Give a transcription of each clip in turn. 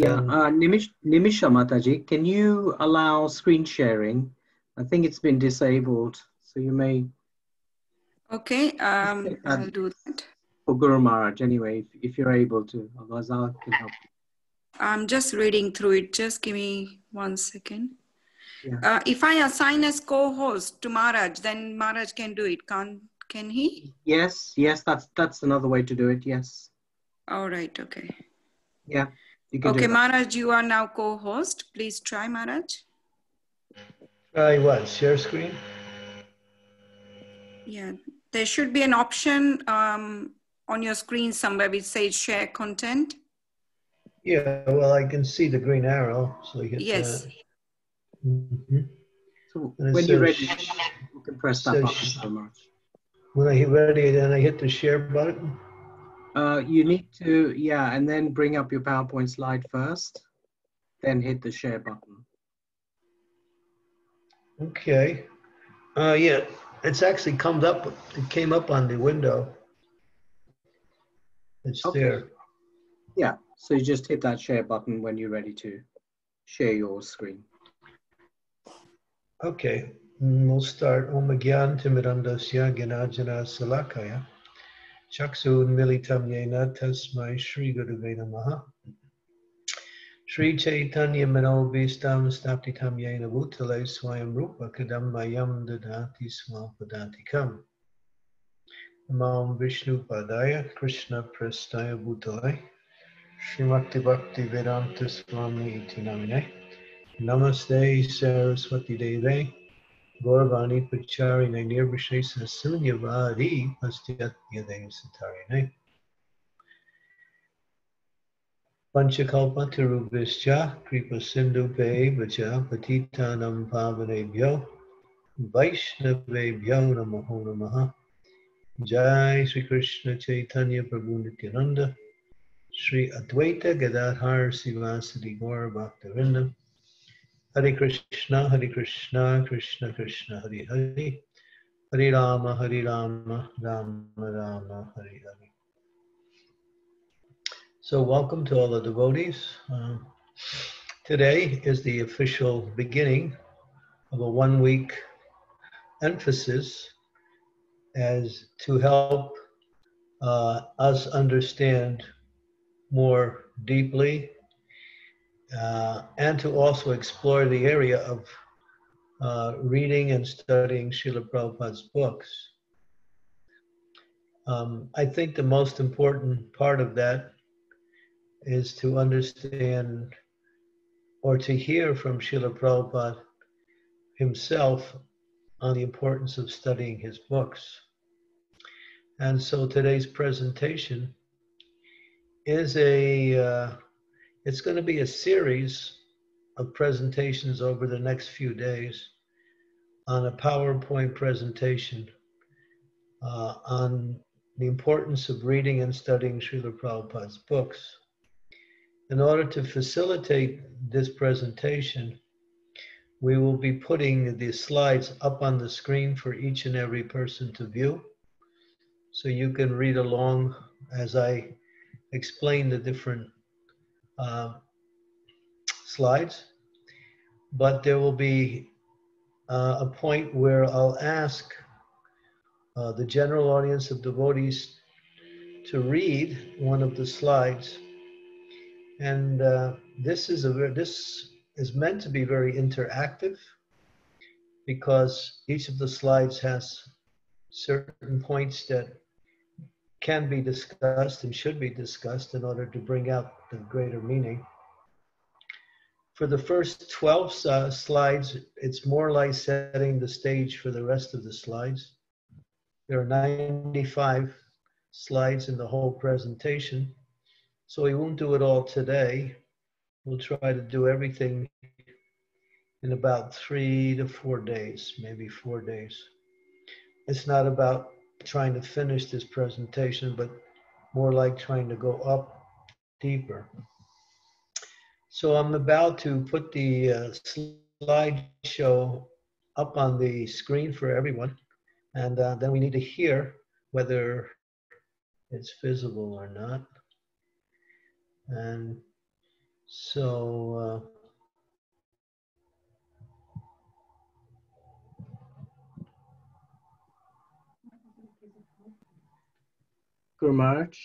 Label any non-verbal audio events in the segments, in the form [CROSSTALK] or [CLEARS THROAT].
Yeah, uh, Nimish, Nimisha Mataji, can you allow screen sharing? I think it's been disabled, so you may. Okay, um, I'll do that. For Guru Maharaj, anyway, if, if you're able to, otherwise I can help. I'm just reading through it. Just give me one second. Yeah. Uh, if I assign as co-host to Maharaj, then Maharaj can do it. Can can he? Yes, yes, that's that's another way to do it. Yes. All right. Okay. Yeah. Okay, Maharaj, you are now co-host. Please try, Maharaj. Try what? Share screen. Yeah, there should be an option um, on your screen somewhere which says share content. Yeah, well, I can see the green arrow, so you hit Yes. that. Mhm. So And when you're ready, you can press that button so much. When I hit ready, then I hit the share button. Uh, you need to, yeah, and then bring up your PowerPoint slide first, then hit the share button. Okay. Uh, yeah, it's actually come up. It came up on the window. It's Okay. there. Yeah, so you just hit that share button when you're ready to share your screen. Okay, we'll start. Om Gyan Timirandasya Gyanajana Salakaya. Chaksu Militam Yena Tasmai Shri Gurave Namaha. Shri Chaitanya Manobhistam Staptitam Yena Bhutale Swayam Rupa Kadam Mayam Dadati Swapadantikam. Namam Vishnu Padaya Krishna Prastaya Bhutale. Srimati Bhakti Vedanta Swami Iti Namine. Namaste Saraswati Deve. Gauravani Pacharine Nirvishesa Sunyavadi Pastyat Yadeva Satarine. Panchakalpa Tarubhischa Kripa Sindhu Pe Vacha Patitanam Pavanebhyo Vaishnavebhyo Namaho Namaha. Jai Sri Krishna Chaitanya Prabhu Nityananda. Sri Advaita Gadadhar Sivasadi Gaur Bhaktavinda Hare Krishna, Hare Krishna, Krishna Krishna, Hare Hare, Hare Rama, Hare Rama, Rama Rama, Hare Hare. So, welcome to all the devotees. Um, today is the official beginning of a one week emphasis as to help uh, us understand more deeply uh, and to also explore the area of uh, reading and studying Srila Prabhupada's books. Um, I think the most important part of that is to understand or to hear from Srila Prabhupada himself on the importance of studying his books. And so today's presentation is a uh, it's going to be a series of presentations over the next few days on a PowerPoint presentation uh, on the importance of reading and studying Srila Prabhupada's books. In order to facilitate this presentation, we will be putting the slides up on the screen for each and every person to view. So you can read along as I explain the different uh, slides, but there will be uh, a point where I'll ask uh, the general audience of devotees to read one of the slides, and uh, this is a this is meant to be very interactive because each of the slides has certain points that can be discussed and should be discussed in order to bring out the greater meaning. For the first 12 uh, slides, it's more like setting the stage for the rest of the slides. There are 95 slides in the whole presentation, so we won't do it all today. We'll try to do everything in about three to four days, maybe four days. It's not about trying to finish this presentation, but more like trying to go up deeper. So I'm about to put the uh, slideshow up on the screen for everyone, and uh, then we need to hear whether it's visible or not. And So, uh, Guru Maharaj.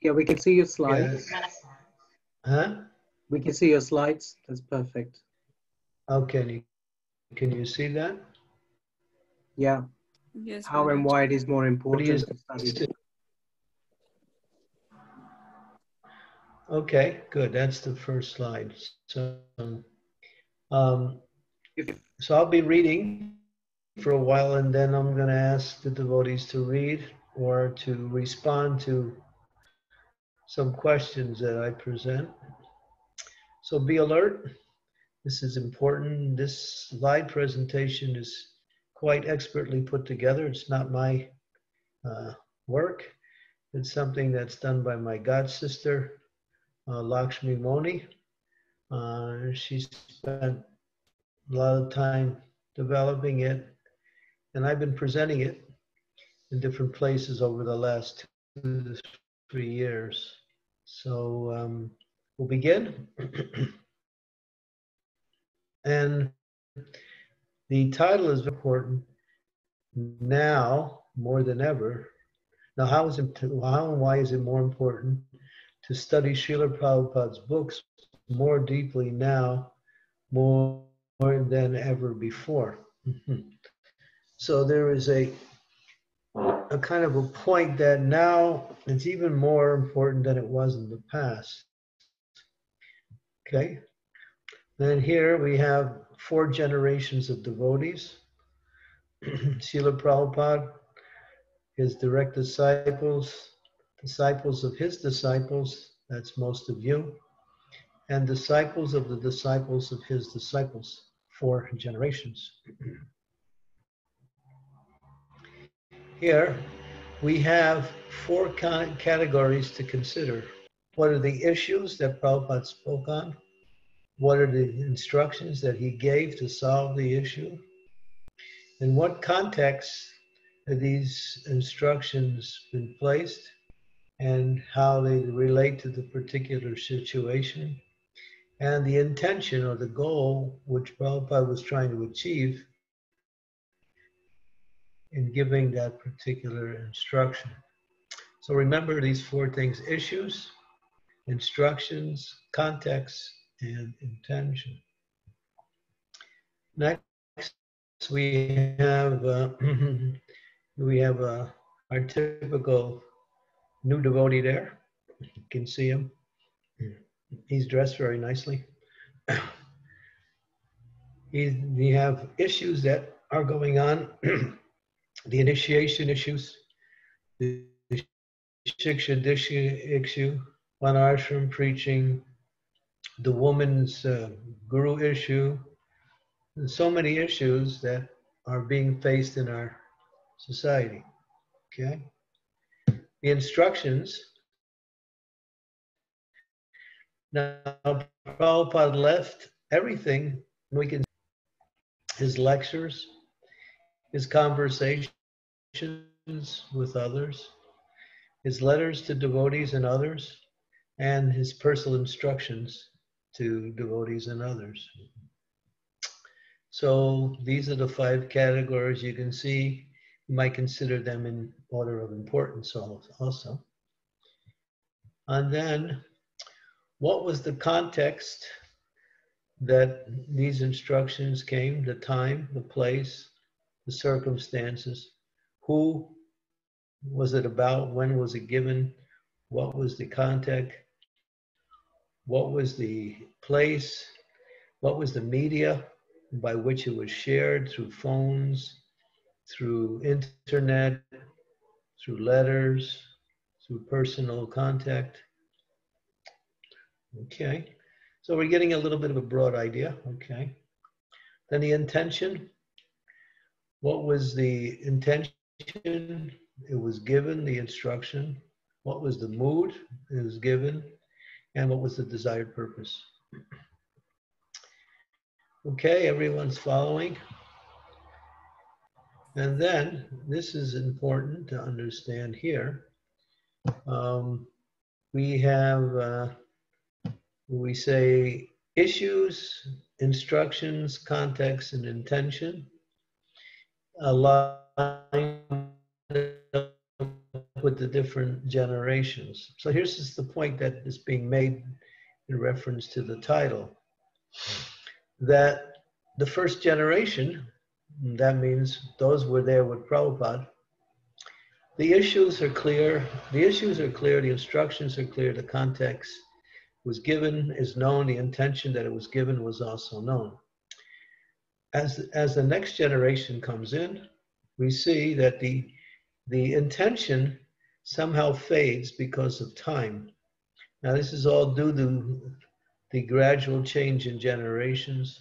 Yeah, we can see your slides. huh? We can see your slides. That's perfect. Oh, can you, can you see that? Yeah. Yes. How and why it is more What do important to study. Okay, good. That's the first slide. So, um, If, so I'll be reading for a while and then I'm going to ask the devotees to read or to respond to some questions that I present. So be alert. This is important. This slide presentation is quite expertly put together. It's not my uh, work. It's something that's done by my god sister, uh, Lakshmi Moni. Uh, she spent a lot of time developing it, and I've been presenting it in different places over the last two to three years. So um, we'll begin. and the title is important now more than ever. Now, how is it? How and why is it more important to study Srila Prabhupada's books more deeply now, more, more than ever before? so there is a a kind of a point that now it's even more important than it was in the past. Okay. Then here we have four generations of devotees. [CLEARS THROAT] Srila Prabhupada, his direct disciples, disciples of his disciples, that's most of you, and disciples of the disciples of his disciples, four generations. [CLEARS THROAT] Here we have four ca- categories to consider. What are the issues that Prabhupada spoke on? What are the instructions that he gave to solve the issue? In what context have these instructions been placed and how they relate to the particular situation? And the intention or the goal which Prabhupada was trying to achieve in giving that particular instruction. So remember these four things issues, instructions, context, and intention. Next, we have uh, [CLEARS THROAT] we have uh, our typical new devotee there. You can see him. He's dressed very nicely. [CLEARS THROAT] He's, we have issues that are going on [CLEARS THROAT] the initiation issues, the Shiksha Diksha issue, one ashram preaching, the woman's uh, guru issue, and so many issues that are being faced in our society. Okay? The instructions. Now, Prabhupada left everything, we can his lectures, his conversations with others, his letters to devotees and others, and his personal instructions to devotees and others. So these are the five categories you can see. You might consider them in order of importance also. And then, what was the context that these instructions came, the time, the place, the circumstances, who was it about, when was it given, what was the context, what was the place, what was the media by which it was shared through phones, through internet, through letters, through personal contact. Okay, so we're getting a little bit of a broad idea. Okay, then the intention. What was the intention? It was given the instruction. What was the mood? It was given. And what was the desired purpose? Okay, everyone's following. And then, this is important to understand here. Um, we have uh, we say issues, instructions, context, and intention align with the different generations. So here's just the point that is being made in reference to the title that the first generation, that means those were there with Prabhupada, the issues are clear, the issues are clear, the instructions are clear, the context was given, is known, the intention that it was given was also known. As, as the next generation comes in, we see that the, the intention somehow fades because of time. Now, this is all due to the gradual change in generations.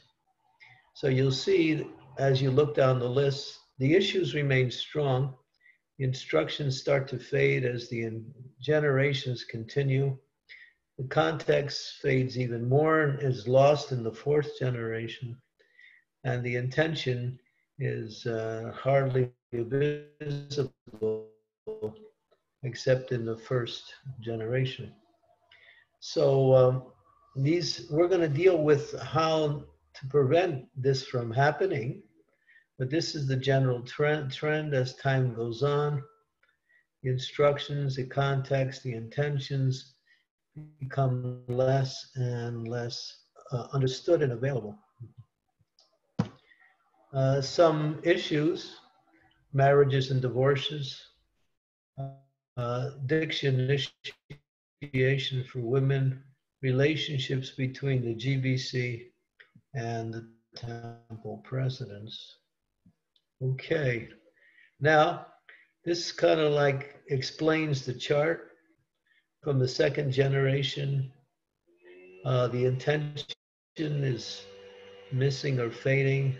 So you'll see as you look down the list, the issues remain strong. The instructions start to fade as the generations continue. The context fades even more and is lost in the fourth generation. And the intention is uh, hardly visible except in the first generation. So um, these we're going to deal with how to prevent this from happening, but this is the general trend, trend as time goes on. The instructions, the context, the intentions become less and less uh, understood and available. Uh, some issues, marriages and divorces, uh, diction initiation for women, relationships between the GBC and the temple presidents. Okay, now this kind of like explains the chart from the second generation. Uh, the intention is missing or fading.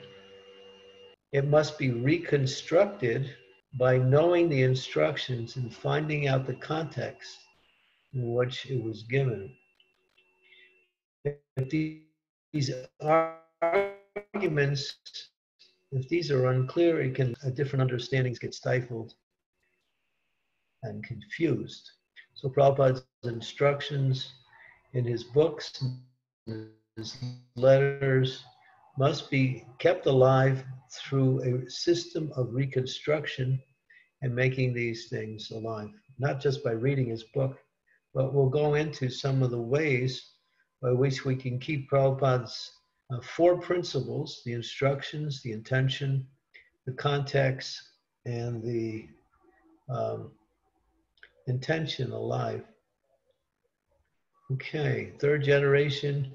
It must be reconstructed by knowing the instructions and finding out the context in which it was given. If these arguments, if these are unclear, it can different understandings get stifled and confused. So Prabhupada's instructions in his books, his letters, must be kept alive through a system of reconstruction and making these things alive. Not just by reading his book, but we'll go into some of the ways by which we can keep Prabhupada's uh, four principles the instructions, the intention, the context, and the um, intention alive. Okay, third generation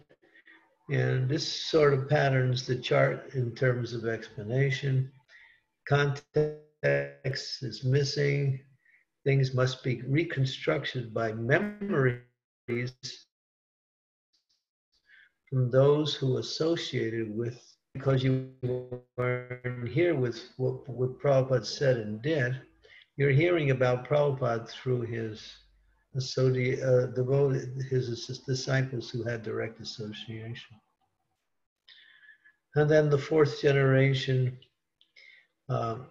and this sort of patterns the chart in terms of explanation. Context is missing. Things must be reconstructed by memories from those who associated with, because you weren't here with what, what Prabhupada said and did, you're hearing about Prabhupada through his associate, uh, devoted his disciples who had direct association. And then the fourth generation, um,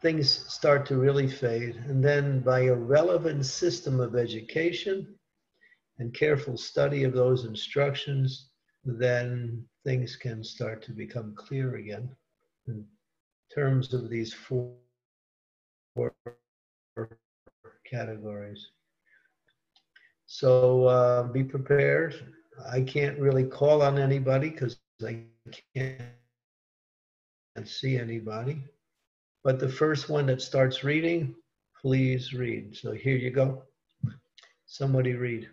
things start to really fade. And then by a relevant system of education and careful study of those instructions, then things can start to become clear again in terms of these four categories. So uh, be prepared. I can't really call on anybody because I can't see anybody. But the first one that starts reading, please read. So here you go. Somebody read.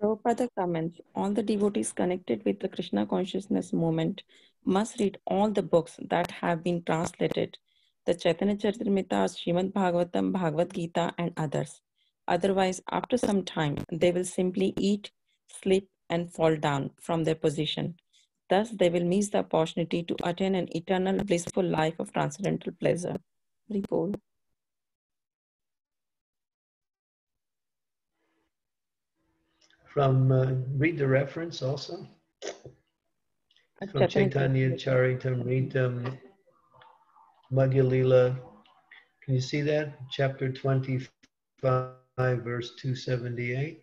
Prabhupada comments, all the devotees connected with the Krishna consciousness movement must read all the books that have been translated, the Chaitanya Charitamrita, Srimad Bhagavatam, Bhagavad Gita, and others. Otherwise, after some time, they will simply eat, sleep, and fall down from their position. Thus, they will miss the opportunity to attain an eternal blissful life of transcendental pleasure. Report. From, uh, read the reference also. From Chaitanya Charitamrita, Madhya Lila, Can you see that? Chapter 25, verse 278.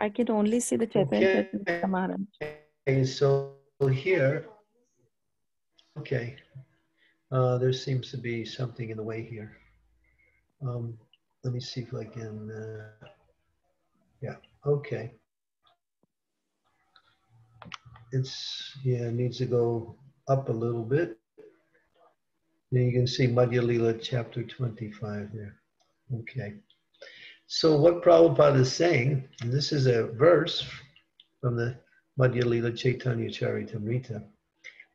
I can only see the Chaitanya Okay. Maharaj. Okay, so here, okay, uh, there seems to be something in the way here. Um, let me see if I can, uh, yeah, okay. It's, yeah, it needs to go up a little bit. Then you can see Madhya Lila chapter 25 there. Okay. So what Prabhupada is saying, and this is a verse from the Madhya Lila Chaitanya Charitamrita.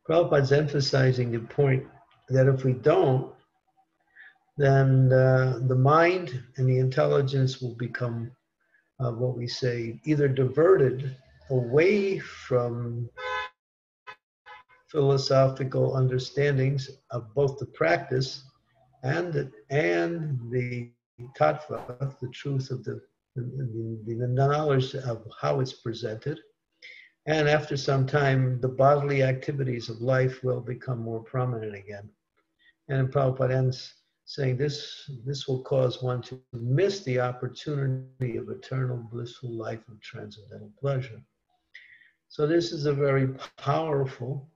Prabhupada's emphasizing the point that if we don't, then uh, the mind and the intelligence will become uh, what we say either diverted away from philosophical understandings of both the practice and the, and the tattva, the truth of the, the, the knowledge of how it's presented. And after some time, the bodily activities of life will become more prominent again. And Prabhupada ends saying this, this will cause one to miss the opportunity of eternal blissful life of transcendental pleasure. So this is a very powerful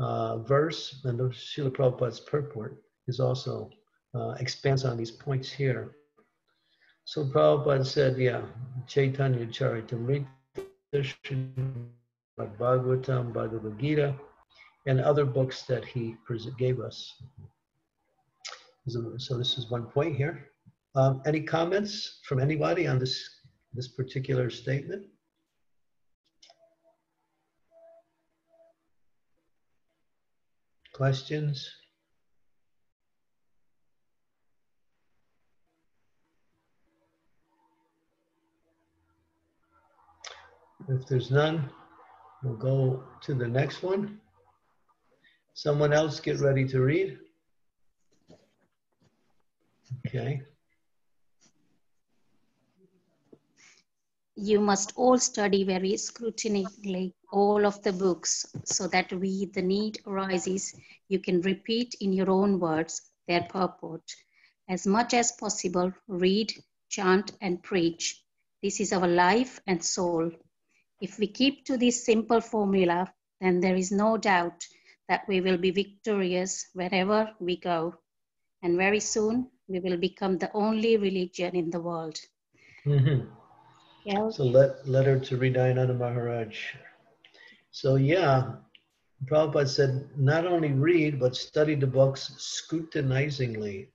uh, verse, and the Srila Prabhupada's purport is also uh, expands on these points here. So Prabhupada said, yeah, Chaitanya Charitamrita, Bhagavatam, Bhagavad Gita, and other books that he gave us. So, so this is one point here. Um, any comments from anybody on this, this particular statement? Questions? If there's none, we'll go to the next one. Someone else get ready to read. Okay. You must all study very scrutinizingly all of the books so that we, the need arises, you can repeat in your own words their purport. As much as possible, read, chant, and preach. This is our life and soul. If we keep to this simple formula, then there is no doubt that we will be victorious wherever we go. And very soon, we will become the only religion in the world. Mm-hmm. Yeah. So let, letter to Hridayananda Maharaj. So yeah, Prabhupada said, not only read, but study the books scrutinizingly.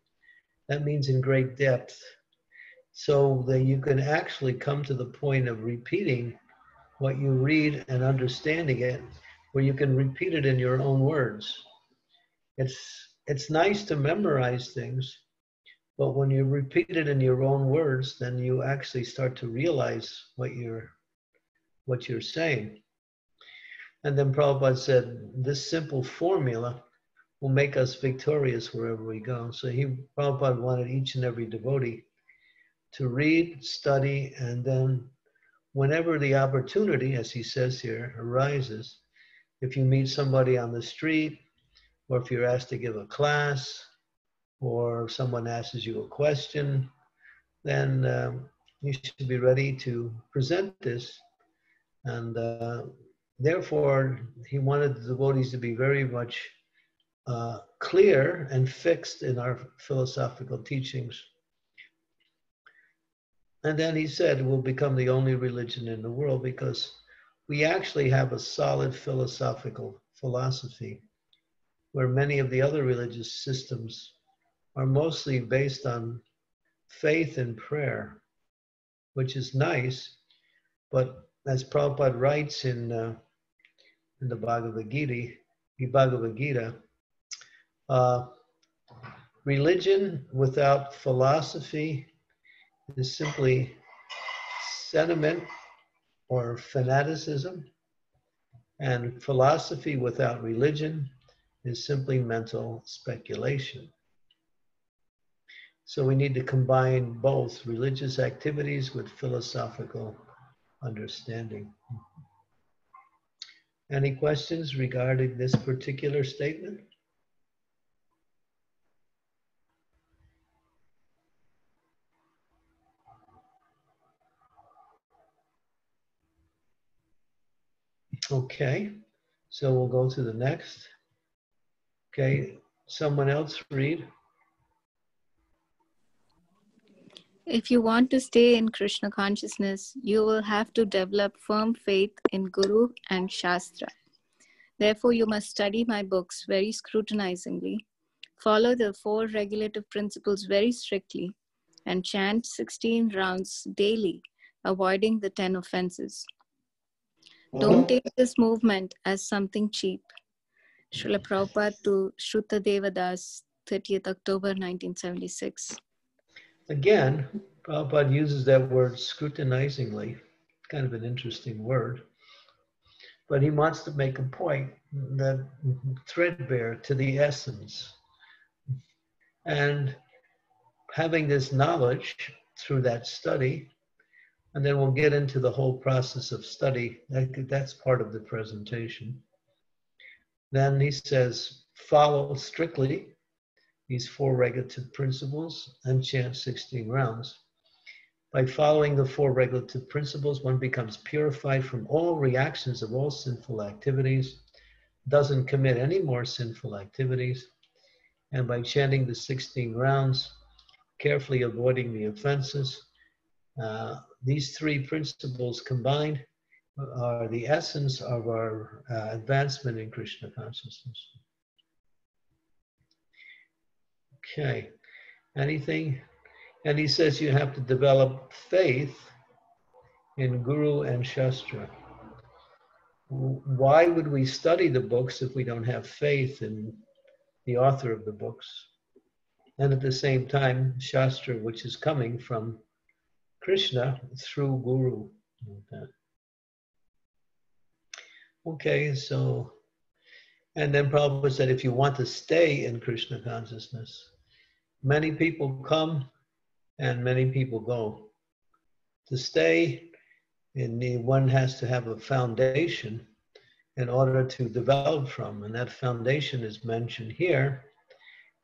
That means in great depth. So that you can actually come to the point of repeating what you read and understanding it, where you can repeat it in your own words. It's, it's nice to memorize things, but when you repeat it in your own words, then you actually start to realize what you're, what you're saying. And then Prabhupada said, this simple formula will make us victorious wherever we go. So he, Prabhupada wanted each and every devotee to read, study, and then whenever the opportunity, as he says here, arises, if you meet somebody on the street, or if you're asked to give a class, or someone asks you a question, then um, you should be ready to present this. And uh, therefore, he wanted the devotees to be very much uh, clear and fixed in our philosophical teachings. And then he said, we'll become the only religion in the world because we actually have a solid philosophical philosophy where many of the other religious systems are mostly based on faith and prayer, which is nice, but as Prabhupada writes in, uh, in the Bhagavad Gita, the Bhagavad Gita, uh, religion without philosophy is simply sentiment or fanaticism, and philosophy without religion is simply mental speculation. So we need to combine both religious activities with philosophical understanding. Any questions regarding this particular statement? Okay, so we'll go to the next. Okay, someone else read. If you want to stay in Krishna consciousness, you will have to develop firm faith in Guru and Shastra. Therefore, you must study my books very scrutinizingly, follow the four regulative principles very strictly, and chant 16 rounds daily, avoiding the 10 offenses. Don't take this movement as something cheap. Srila Prabhupada to Shruta Devadas, 30th October 1976. Again, Prabhupada uses that word scrutinizingly, kind of an interesting word. But he wants to make a point that threadbare to the essence. And having this knowledge through that study, and then we'll get into the whole process of study. That, that's part of the presentation. Then he says, follow strictly these four regulative principles and chant 16 rounds. By following the four regulative principles, one becomes purified from all reactions of all sinful activities, doesn't commit any more sinful activities, and by chanting the 16 rounds, carefully avoiding the offenses, uh, these three principles combined are the essence of our uh, advancement in Krishna consciousness. Okay. Anything? And he says you have to develop faith in Guru and Shastra. Why would we study the books if we don't have faith in the author of the books? And at the same time, Shastra, which is coming from Krishna through Guru. Okay, so, and then Prabhupada said if you want to stay in Krishna consciousness, Many people come and many people go. To stay, in one has to have a foundation in order to develop from, and that foundation is mentioned here.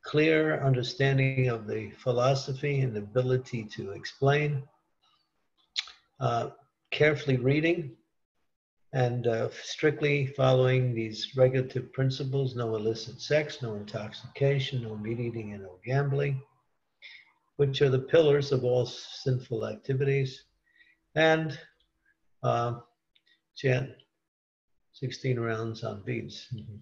Clear understanding of the philosophy and ability to explain, uh, carefully reading, and uh, strictly following these regulative principles no illicit sex, no intoxication, no meat eating, and no gambling, which are the pillars of all sinful activities, and uh, chant 16 rounds on beads. Mm-hmm.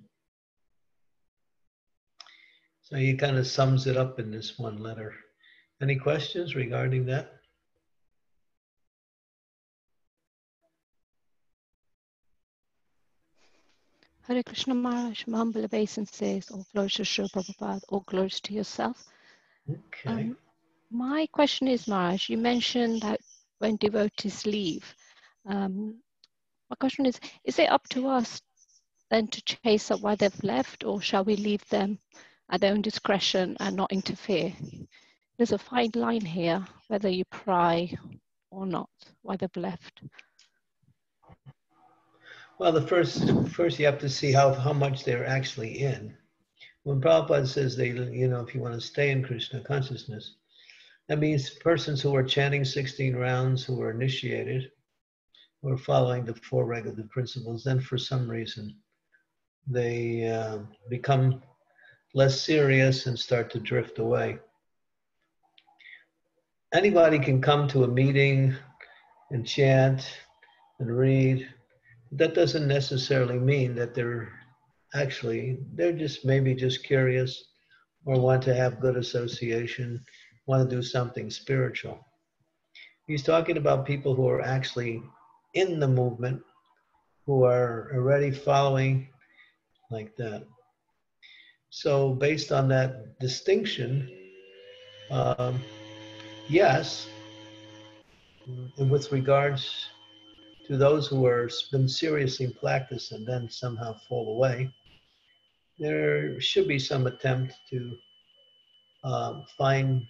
So he kind of sums it up in this one letter. Any questions regarding that? Hare Krishna Maharaj, humble obeisances, all glories to Srila Prabhupada, all glories to yourself. Okay. Um, my question is, Maharaj, you mentioned that when devotees leave, um, my question is, is it up to us then to chase up why they've left or shall we leave them at their own discretion and not interfere? There's a fine line here, whether you pry or not, why they've left. Well, the first first you have to see how how much they're actually in. When Prabhupada says they, you know, if you want to stay in Krishna consciousness, that means persons who are chanting 16 rounds, who are initiated, who are following the four regulative principles, then for some reason they uh, become less serious and start to drift away. Anybody can come to a meeting and chant and read that doesn't necessarily mean that they're actually they're just maybe just curious or want to have good association want to do something spiritual. He's talking about people who are actually in the movement who are already following like that. So based on that distinction um, yes with regards to those who are been seriously in practice and then somehow fall away, there should be some attempt to um, find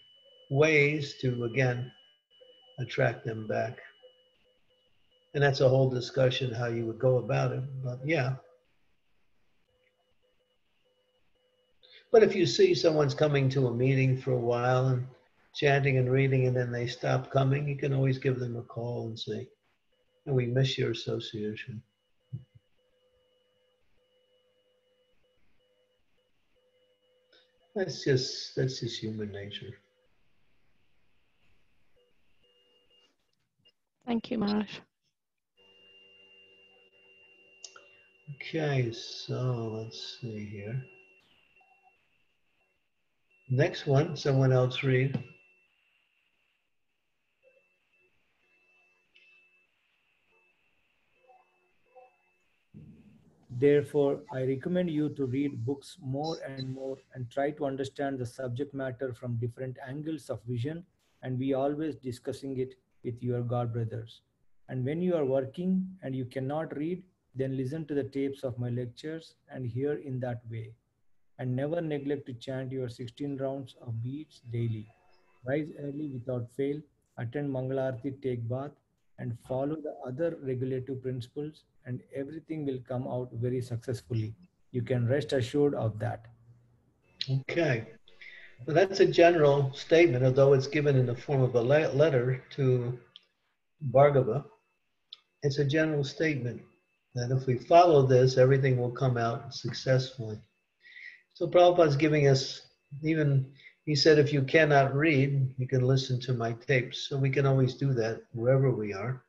ways to again attract them back. And that's a whole discussion how you would go about it. But yeah. But if you see someone's coming to a meeting for a while and chanting and reading and then they stop coming, you can always give them a call and say, and we miss your association. That's just that's just human nature. Thank you, Marsh. Okay, so let's see here. Next one, someone else read. Therefore, I recommend you to read books more and more and try to understand the subject matter from different angles of vision and be always discussing it with your God brothers. And when you are working and you cannot read, then listen to the tapes of my lectures and hear in that way. And never neglect to chant your 16 rounds of beads daily. Rise early without fail, attend Mangalarti, take bath, and follow the other regulative principles, and everything will come out very successfully. You can rest assured of that. Okay. Well, that's a general statement, although it's given in the form of a letter to Bhargava. It's a general statement that if we follow this, everything will come out successfully. So Prabhupada's giving us even, he said, if you cannot read, you can listen to my tapes. So we can always do that wherever we are.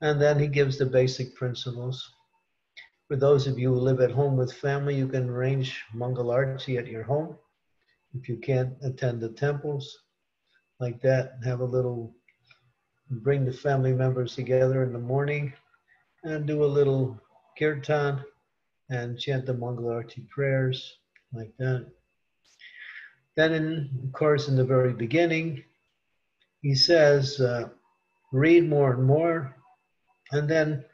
And then he gives the basic principles. For those of you who live at home with family, you can arrange Mangalarti at your home. If you can't attend the temples like that, have a little, bring the family members together in the morning and do a little kirtan and chant the Mangalarti prayers like that. Then, in, of course, in the very beginning, he says, uh, read more and more, and then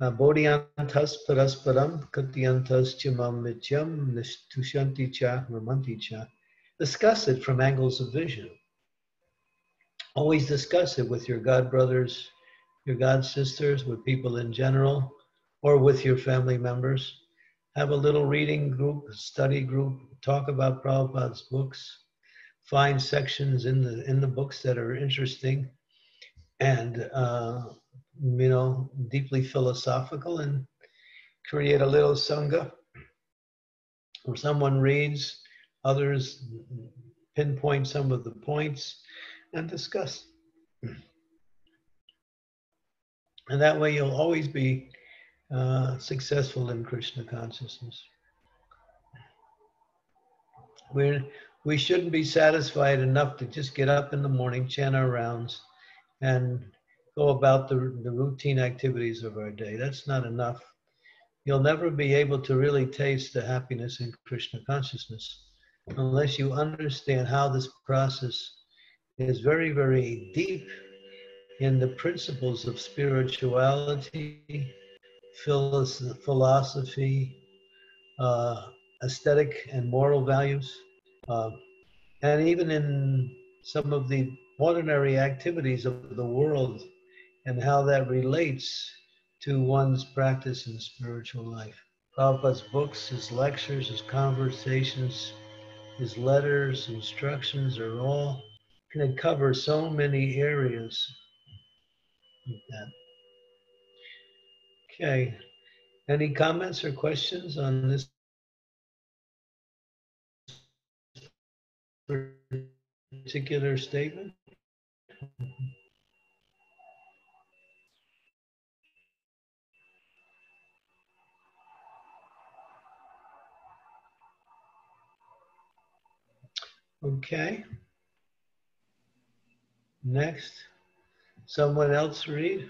uh, parasparam cha cha. Discuss it from angles of vision. Always discuss it with your God brothers, your God sisters, with people in general, or with your family members. Have a little reading group, study group, talk about Prabhupada's books, find sections in the in the books that are interesting and uh, you know deeply philosophical, and create a little sangha where someone reads, others pinpoint some of the points, and discuss. And that way you'll always be uh, successful in Krishna consciousness. We're, we shouldn't be satisfied enough to just get up in the morning, chant our rounds, and go about the, the routine activities of our day. That's not enough. You'll never be able to really taste the happiness in Krishna consciousness unless you understand how this process is very, very deep in the principles of spirituality, philosophy, uh, aesthetic and moral values, uh, and even in some of the ordinary activities of the world and how that relates to one's practice in spiritual life. Prabhupada's books, his lectures, his conversations, his letters, instructions are all can cover so many areas like that. Okay. Any comments or questions on this particular statement? Okay. Next, someone else read.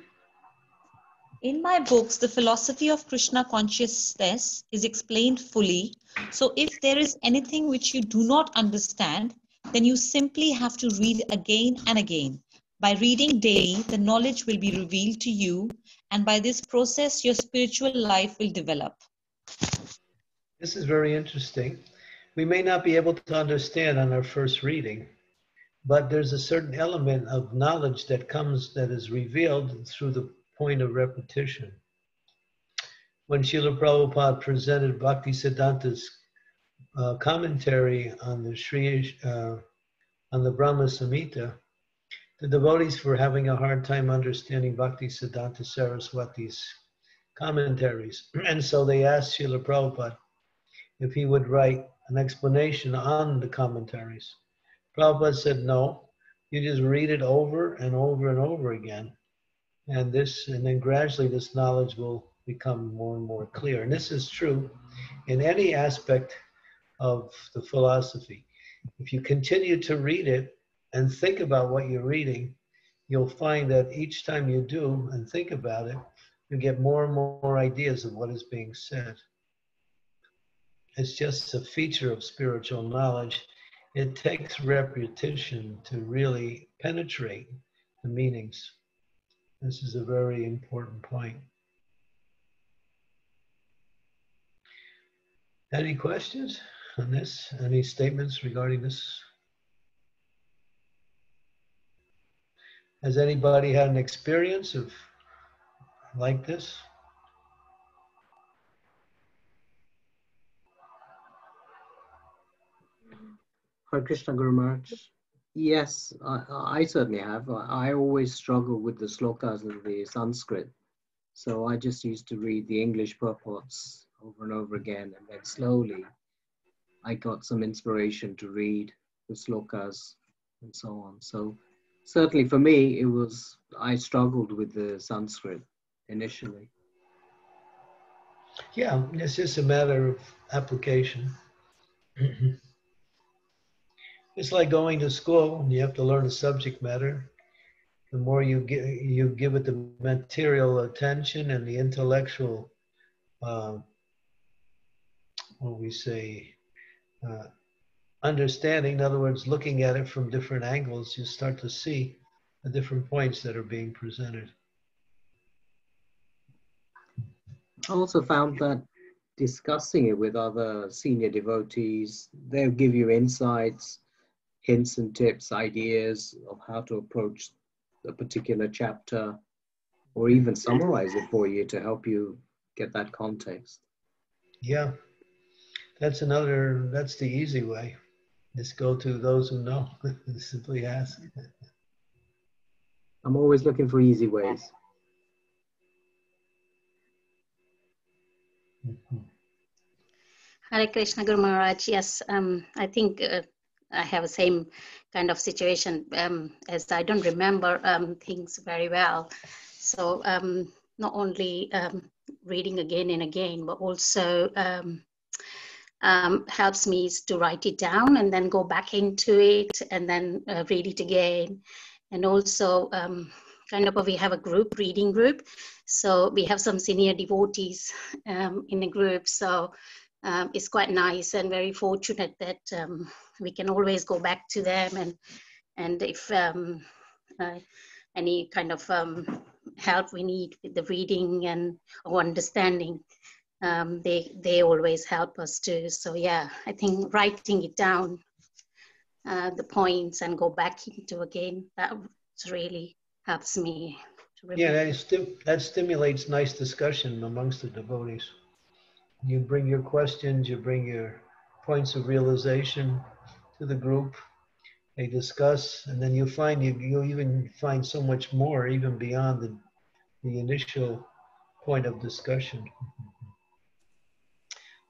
In my books, the philosophy of Krishna consciousness is explained fully. So if there is anything which you do not understand, then you simply have to read again and again. By reading daily, the knowledge will be revealed to you, and by this process, your spiritual life will develop. This is very interesting. We may not be able to understand on our first reading, but there's a certain element of knowledge that comes that is revealed through the point of repetition. When Srila Prabhupada presented Bhakti Siddhanta's uh, commentary on the Sri, uh, on the Brahma Samhita, the devotees were having a hard time understanding Bhakti Siddhanta Saraswati's commentaries. [CLEARS THROAT] And so they asked Srila Prabhupada if he would write an explanation on the commentaries. Prabhupada said, no, you just read it over and over and over again. And this, and then gradually this knowledge will become more and more clear. And this is true in any aspect of the philosophy. If you continue to read it and think about what you're reading, you'll find that each time you do and think about it, you get more and more ideas of what is being said. It's just a feature of spiritual knowledge. It takes repetition to really penetrate the meanings. This is a very important point. Any questions on this? Any statements regarding this? Has anybody had an experience of like this? Hare Krishna Guru Maharaj. Yes, I, I certainly have. I always struggle with the slokas in the Sanskrit. So I just used to read the English purports over and over again. And then slowly I got some inspiration to read the slokas and so on. So certainly for me, it was, I struggled with the Sanskrit initially. Yeah, it's just a matter of application. [CLEARS THROAT] it's like going to school, you have to learn a subject matter. The more you give, you give it the material attention and the intellectual, uh, what we say, uh, understanding, in other words, looking at it from different angles, you start to see the different points that are being presented. I also found that discussing it with other senior devotees, they'll give you insights, hints and tips, ideas of how to approach a particular chapter, or even summarize it for you to help you get that context. Yeah, that's another, that's the easy way. Just go to those who know [LAUGHS] and simply ask. I'm always looking for easy ways. Hare Krishna Guru Maharaj. Yes, um, I think uh, I have the same kind of situation um, as I don't remember um, things very well. So um, not only um, reading again and again, but also um, helps me to write it down and then go back into it and then uh, read it again. And also kind of we have a group reading group so we have some senior devotees um, in the group so um, it's quite nice and very fortunate that um, we can always go back to them and and if um, uh, any kind of um, help we need with the reading and or understanding um, they they always help us too. So yeah i think writing it down uh, the points and go back into again that really helps me yeah that, sti- that stimulates nice discussion amongst the devotees you bring your questions you bring your points of realization to the group they discuss and then you find you you even find so much more even beyond the the initial point of discussion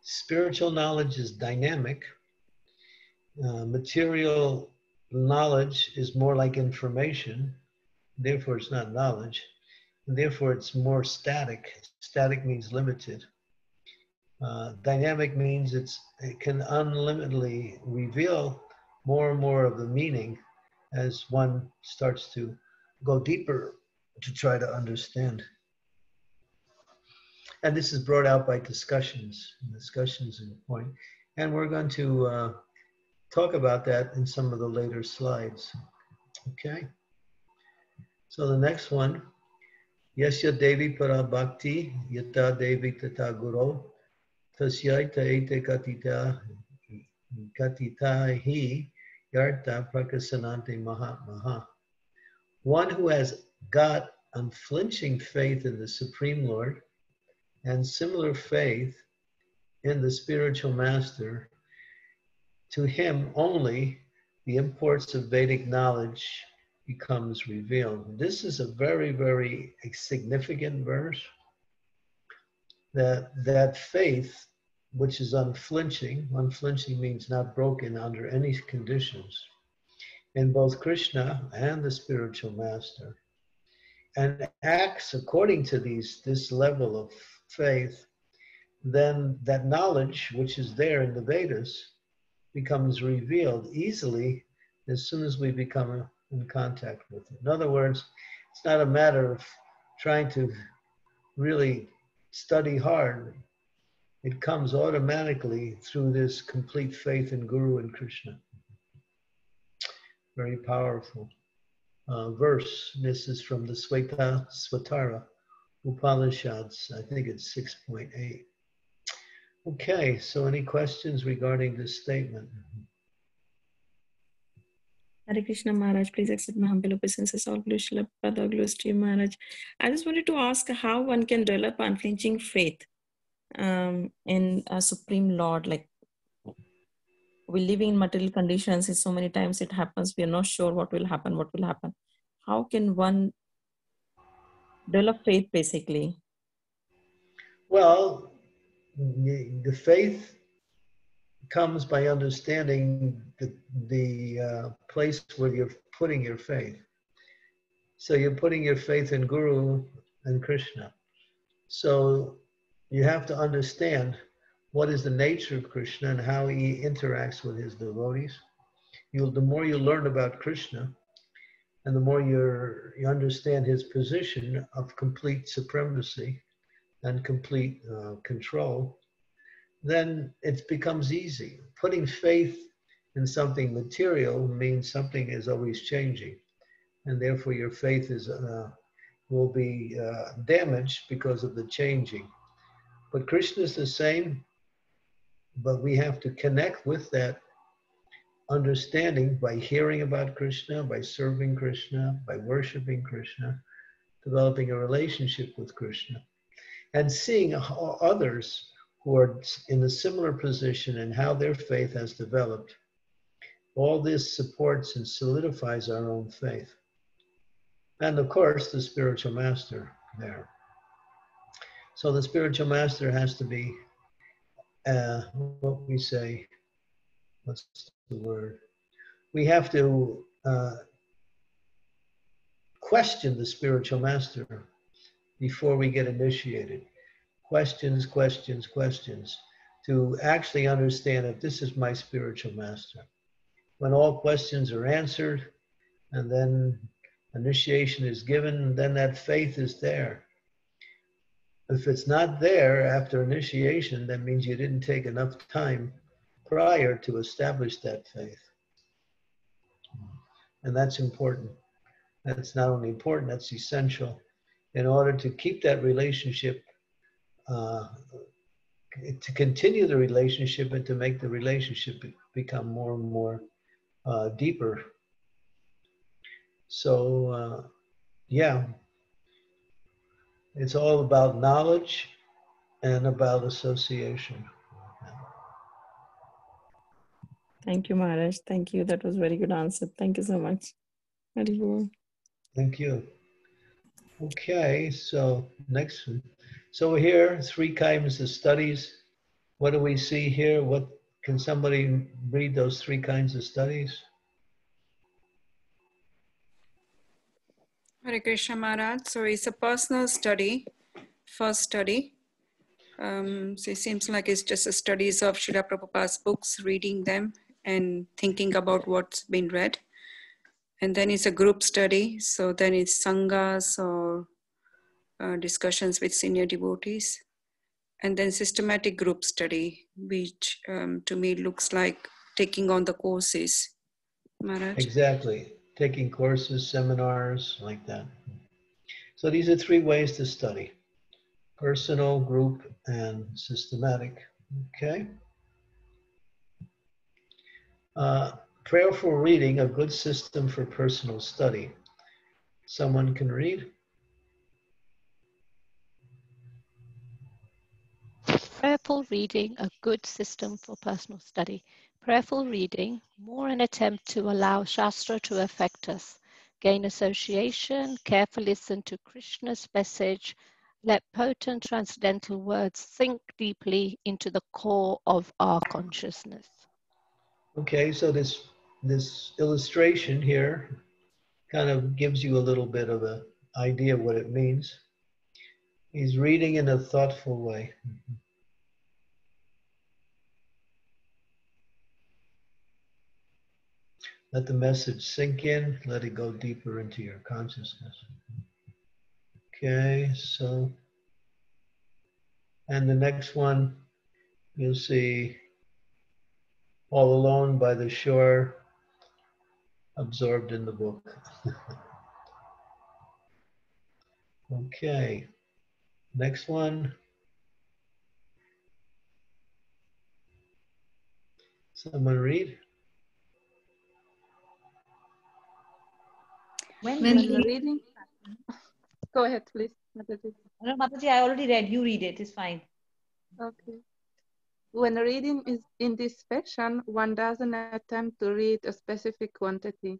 spiritual knowledge is dynamic uh, material knowledge is more like information Therefore, it's not knowledge. And therefore, it's more static. Static means limited. Uh, dynamic means it's, it can unlimitedly reveal more and more of the meaning as one starts to go deeper to try to understand. And this is brought out by discussions. Discussions in point. And we're going to uh, talk about that in some of the later slides. Okay. So the next one, Yasya Devi Para Bhakti Yata Devi Tata Guru Tasyai Taite Katita Katita Hi Yarta Prakasanante Mahatmaha. One who has got unflinching faith in the Supreme Lord and similar faith in the spiritual master, to him only the imports of Vedic knowledge becomes revealed. This is a very, very significant verse. That that faith which is unflinching. Unflinching means not broken under any conditions in both Krishna and the spiritual master, and acts according to these this level of faith, then that knowledge which is there in the Vedas becomes revealed easily as soon as we become in contact with it. In other words, it's not a matter of trying to really study hard. It comes automatically through this complete faith in Guru and Krishna. Very powerful uh, verse. This is from the Svetasvatara Upanishads. I think it's 6.8. Okay, so any questions regarding this statement? Hare Krishna Maharaj, please accept my humble obeisances. All glory, Srila Prabhupada, glories to you, Maharaj. I just wanted to ask how one can develop unflinching faith um, in a Supreme Lord. Like we live in material conditions, and so many times it happens, we are not sure what will happen, what will happen. How can one develop faith basically? Well, the faith comes by understanding the, the uh, place where you're putting your faith. So you're putting your faith in Guru and Krishna. So you have to understand what is the nature of Krishna and how he interacts with his devotees. You'll, the more you learn about Krishna, and the more you understand his position of complete supremacy and complete uh, control, then it becomes easy. Putting faith in something material means something is always changing, and therefore your faith is uh, will be uh, damaged because of the changing. But Krishna is the same, but we have to connect with that understanding by hearing about Krishna, by serving Krishna, by worshiping Krishna, developing a relationship with Krishna, and seeing others who are in a similar position and how their faith has developed. All this supports and solidifies our own faith. And of course, the spiritual master there. So the spiritual master has to be uh, what we say, what's the word? We have to uh, question the spiritual master before we get initiated. Questions, questions, questions to actually understand that this is my spiritual master. When all questions are answered and then initiation is given, then that faith is there. If it's not there after initiation, that means you didn't take enough time prior to establish that faith. And that's important. That's not only important, that's essential in order to keep that relationship, uh, to continue the relationship and to make the relationship become more and more uh, deeper. So, uh, yeah, it's all about knowledge and about association. Thank you, Maharaj. Thank you. That was very good answer. Thank you so much. Thank you. Okay, so next one. So here, three kinds of studies. What do we see here? What can somebody read those three kinds of studies? Hare Krishna Maharaj. So it's a personal study, first study. Um, so it seems like it's just a studies of Srila Prabhupada's books, reading them and thinking about what's been read. And then it's a group study. So then it's sanghas or uh, discussions with senior devotees. And then systematic group study, which um, to me looks like taking on the courses. Maharaj? Exactly. Taking courses, seminars, like that. So these are three ways to study personal, group, and systematic. Okay. Uh, prayerful reading, a good system for personal study. Someone can read? Prayerful reading, a good system for personal study. Prayerful reading, more an attempt to allow Shastra to affect us, gain association, carefully listen to Krishna's message, let potent transcendental words sink deeply into the core of our consciousness. Okay, so this this illustration here kind of gives you a little bit of an idea of what it means. He's reading in a thoughtful way. Let the message sink in, let it go deeper into your consciousness. Okay, so, and the next one, you'll see all alone by the shore, absorbed in the book. [LAUGHS] okay, next one. Someone read? When, When we- reading. Go ahead, please. No, Mataji, I already read. You read it. It's fine. Okay. When reading is in this fashion, one doesn't attempt to read a specific quantity.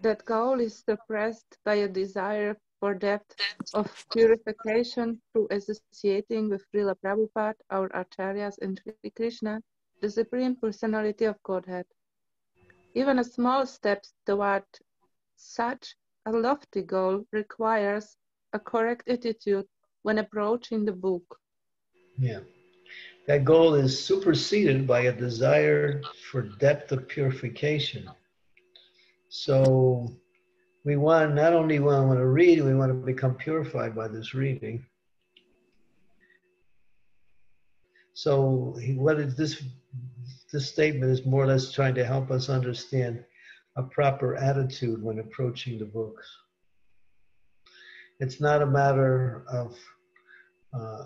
That goal is suppressed by a desire for depth of purification through associating with Srila Prabhupada, our acharyas, and Sri Krishna, the Supreme Personality of Godhead. Even a small step toward such a lofty goal requires a correct attitude when approaching the book. Yeah. That goal is superseded by a desire for depth of purification. So we want not only want to read, we want to become purified by this reading. So what is this? This statement is more or less trying to help us understand a proper attitude when approaching the books. It's not a matter of uh,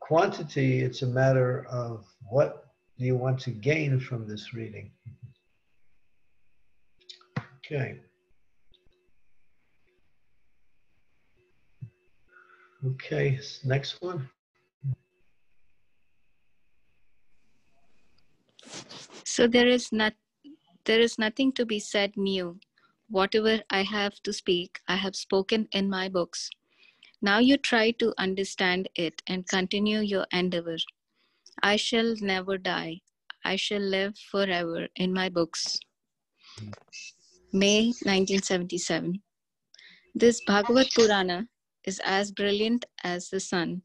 quantity, it's a matter of what do you want to gain from this reading. Okay. Okay, next one. So there is not there is nothing to be said new. Whatever I have to speak, I have spoken in my books. Now you try to understand it and continue your endeavor. I shall never die. I shall live forever in my books. May 1977. This Bhagavat Purana is as brilliant as the sun.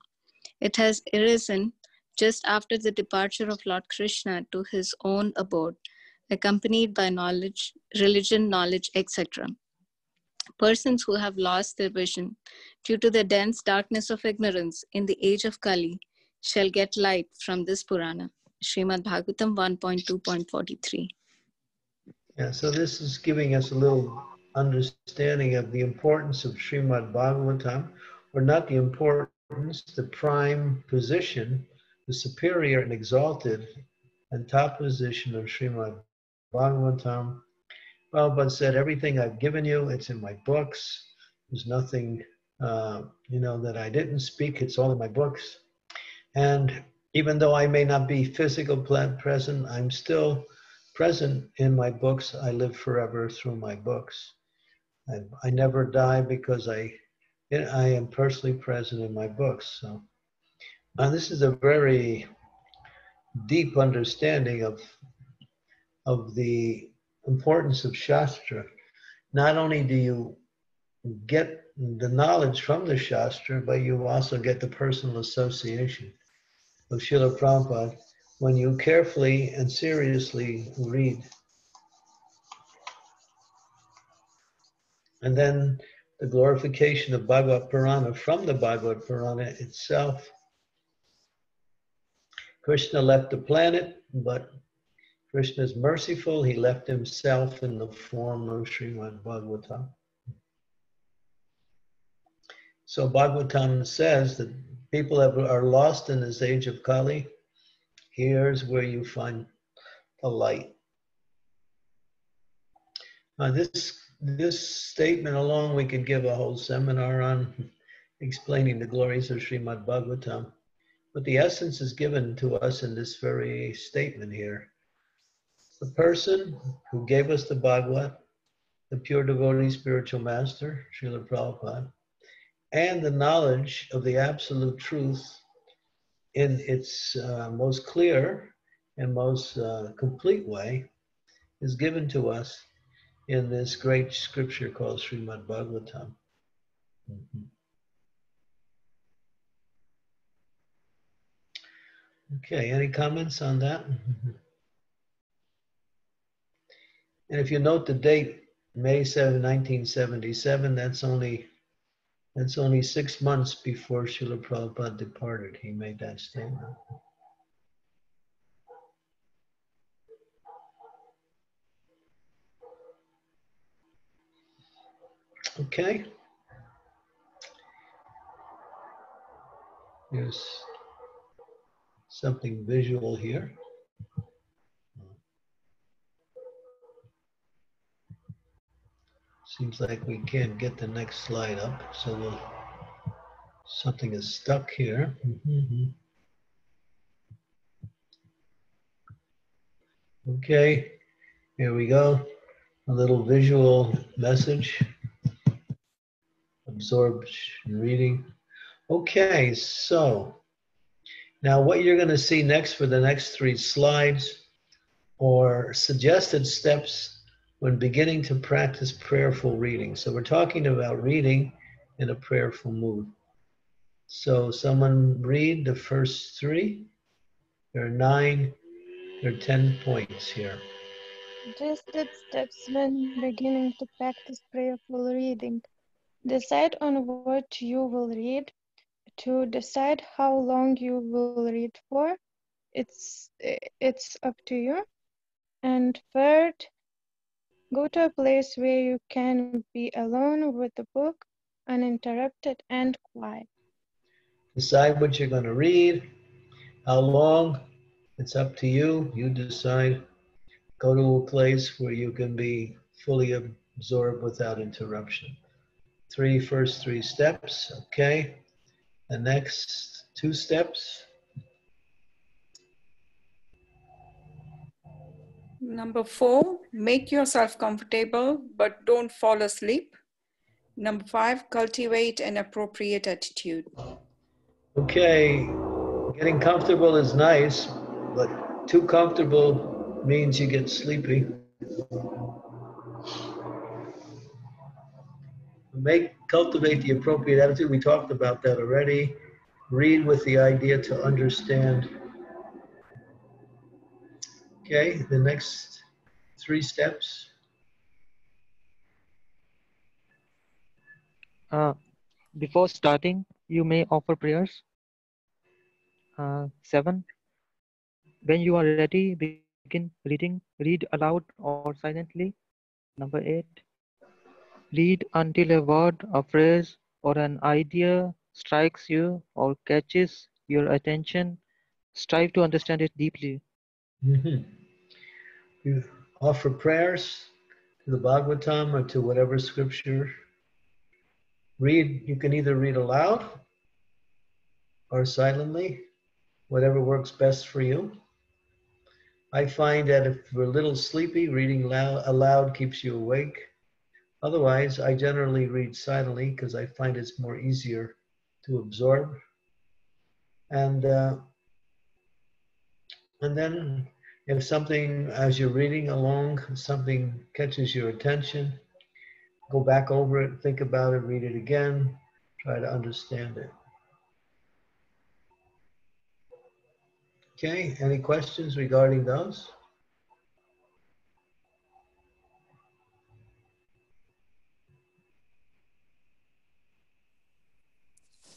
It has arisen just after the departure of Lord Krishna to his own abode, accompanied by knowledge, religion, knowledge, etc. Persons who have lost their vision due to the dense darkness of ignorance in the age of Kali shall get light from this Purana. Srimad Bhagavatam 1.2.43. Yeah, so this is giving us a little understanding of the importance of Srimad Bhagavatam, or not the importance, the prime position, the superior and exalted and top position of Srimad Bhagavatam. Prabhupada said, everything I've given you, it's in my books. There's nothing, uh, you know, that I didn't speak. It's all in my books. And even though I may not be physical plant present, I'm still present in my books. I live forever through my books. I, I never die because I, I am personally present in my books. So, and this is a very deep understanding of, of the importance of Shastra. Not only do you get the knowledge from the Shastra, but you also get the personal association of Srila Prabhupada when you carefully and seriously read. And then the glorification of Bhagavat Purana from the Bhagavat Purana itself. Krishna left the planet, but Krishna is merciful. He left himself in the form of Srimad Bhagavatam. So Bhagavatam says that people have, are lost in this age of Kali. Here's where you find the light. Now this this statement alone we could give a whole seminar on explaining the glories of Srimad Bhagavatam. But the essence is given to us in this very statement here. The person who gave us the Bhagavad, the pure devotee spiritual master, Srila Prabhupada, and the knowledge of the absolute truth in its uh, most clear and most uh, complete way is given to us in this great scripture called Srimad Bhagavatam. Mm-hmm. Okay, any comments on that? [LAUGHS] And if you note the date, May 7, 1977, that's only that's only six months before Srila Prabhupada departed. He made that statement. Okay. Here's something visual here. Seems like we can't get the next slide up, so we'll, something is stuck here. Mm-hmm. Okay, here we go. A little visual message. Absorption reading. Okay, so now what you're going to see next for the next three slides are suggested steps when beginning to practice prayerful reading. So we're talking about reading in a prayerful mood. So someone read the first three. There are nine, there are 10 points here. Just Suggested steps when beginning to practice prayerful reading. Decide on what you will read. To decide how long you will read for, it's it's up to you. And third, Go to a place where you can be alone with the book, uninterrupted and quiet. Decide what you're going to read, how long, it's up to you. You decide. Go to a place where you can be fully absorbed without interruption. Three first three steps, okay. The next two steps. Number four, make yourself comfortable, but don't fall asleep. Number five, cultivate an appropriate attitude. Okay, getting comfortable is nice, but too comfortable means you get sleepy. Make cultivate the appropriate attitude. We talked about that already. Read with the idea to understand Okay, the next three steps. Uh, before starting, you may offer prayers. Uh, seven, when you are ready, begin reading, read aloud or silently. Number eight, read until a word, a phrase, or an idea strikes you or catches your attention. Strive to understand it deeply. Mm-hmm. You offer prayers to the Bhagavatam or to whatever scripture. Read, you can either read aloud or silently, whatever works best for you. I find that if we're a little sleepy, reading loud, aloud keeps you awake. Otherwise, I generally read silently because I find it's more easier to absorb. And uh, and then if something, as you're reading along, something catches your attention, go back over it, think about it, read it again, try to understand it. Okay, any questions regarding those?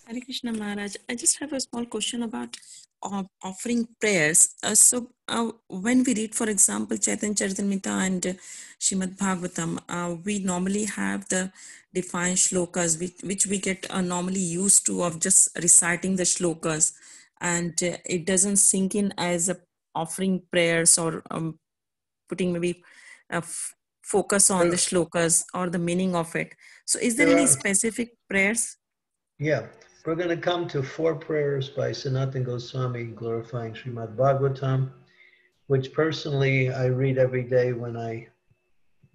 Hare Krishna Maharaj, I just have a small question about uh, offering prayers. Uh, so uh, when we read, for example, Chaitanya Charitamrita and Shrimad Bhagavatam, uh, we normally have the defined shlokas, which, which we get uh, normally used to of just reciting the shlokas. And uh, it doesn't sink in as a offering prayers or um, putting maybe a f- focus on the shlokas or the meaning of it. So is there any specific prayers? Yeah, we're going to come to four prayers by Sanatan Goswami glorifying Srimad Bhagavatam, which personally I read every day when I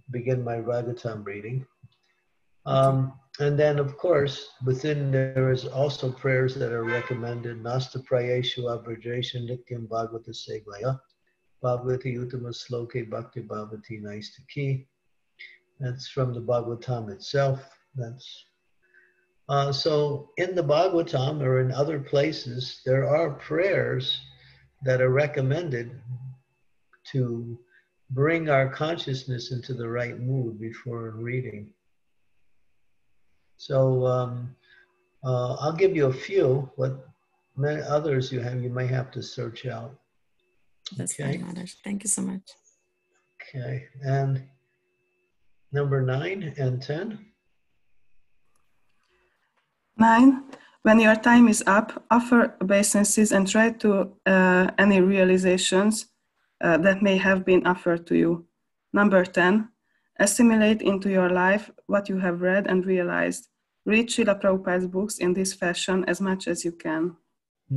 begin my Bhagavatam reading. Um, and then, of course, within there is also prayers that are recommended. Nasta Prayeshu Abrajeshan Nityam Bhagavata Sevaya. Bhagavati Uttama Sloke Bhakti Bhavati Naistaki. That's from the Bhagavatam itself. That's uh, so in the Bhagavatam or in other places, there are prayers that are recommended to bring our consciousness into the right mood before reading. So um, uh, I'll give you a few, but many others you have you may have to search out. That's Okay. Maharaj. Thank you so much. Okay, and number nine and ten. Nine, when your time is up, offer obeisances and try to uh, any realizations uh, that may have been offered to you. Number 10, assimilate into your life what you have read and realized. Read Srila Prabhupada's books in this fashion as much as you can.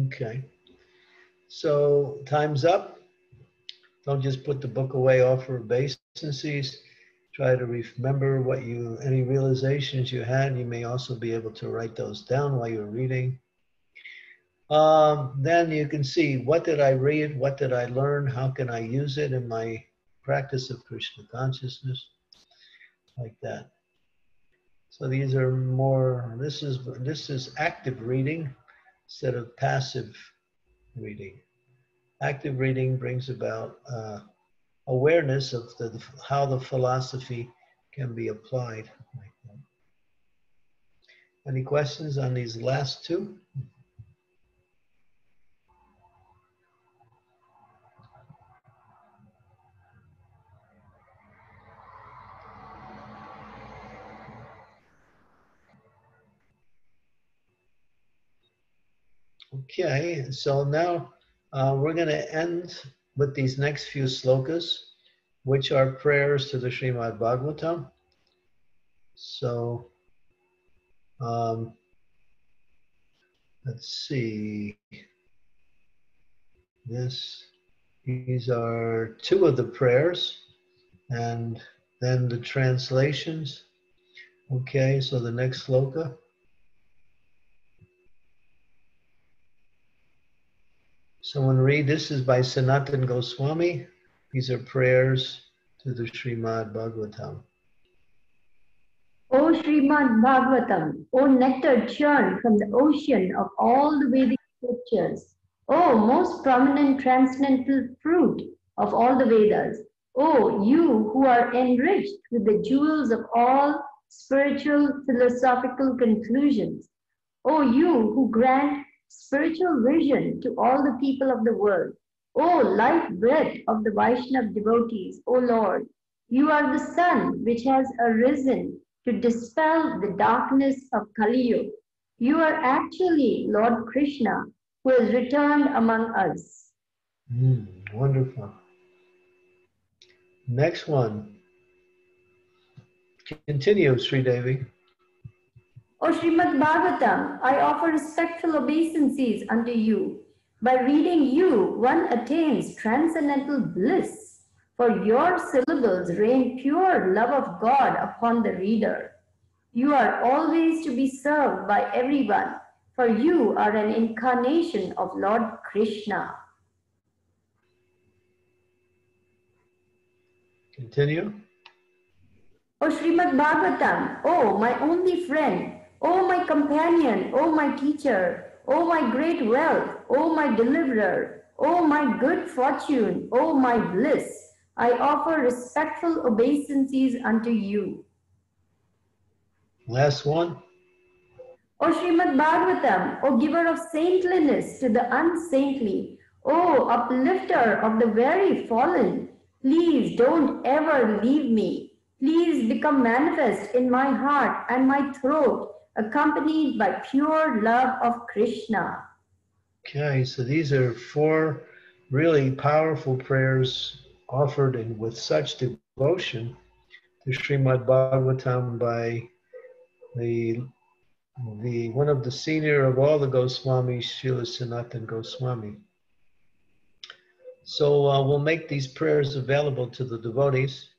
Okay. So time's up. Don't just put the book away, offer obeisances. Try to remember what you, any realizations you had. You may also be able to write those down while you're reading. Um, then you can see what did I read? What did I learn? How can I use it in my practice of Krishna consciousness? Like that. So these are more, this is, this is active reading instead of passive reading. Active reading brings about uh, awareness of the, how the philosophy can be applied. Any questions on these last two? Okay, so now uh, we're going to end with these next few slokas, which are prayers to the Srimad Bhagavatam. So, um, let's see. This, these are two of the prayers, and then the translations. Okay, so the next sloka. Someone read. This is by Sanatan Goswami. These are prayers to the Srimad Bhagavatam. O Srimad Bhagavatam, O nectar churned from the ocean of all the Vedic scriptures, O most prominent transcendental fruit of all the Vedas, O you who are enriched with the jewels of all spiritual philosophical conclusions, O you who grant spiritual vision to all the people of the world, O life breath of the Vaishnav devotees, O Lord, you are the sun which has arisen to dispel the darkness of Kali Yuga. You are actually Lord Krishna who has returned among us. Mm, wonderful. Next one. Continue, Sri Devi. O Srimad Bhagavatam, I offer respectful obeisances unto you. By reading you, one attains transcendental bliss. For your syllables rain pure love of God upon the reader. You are always to be served by everyone, for you are an incarnation of Lord Krishna. Continue. O Srimad Bhagavatam, O my only friend, O my companion, O my teacher, O my great wealth, O my deliverer, O my good fortune, O my bliss, I offer respectful obeisances unto you. Last one. O Srimad Bhagavatam, O giver of saintliness to the unsaintly, O uplifter of the very fallen, please don't ever leave me. Please become manifest in my heart and my throat, accompanied by pure love of Krishna. Okay, so these are four really powerful prayers offered in, with such devotion to Srimad Bhagavatam by the the one of the senior of all the Goswamis, Srila Sanatan Goswami. So uh, we'll make these prayers available to the devotees,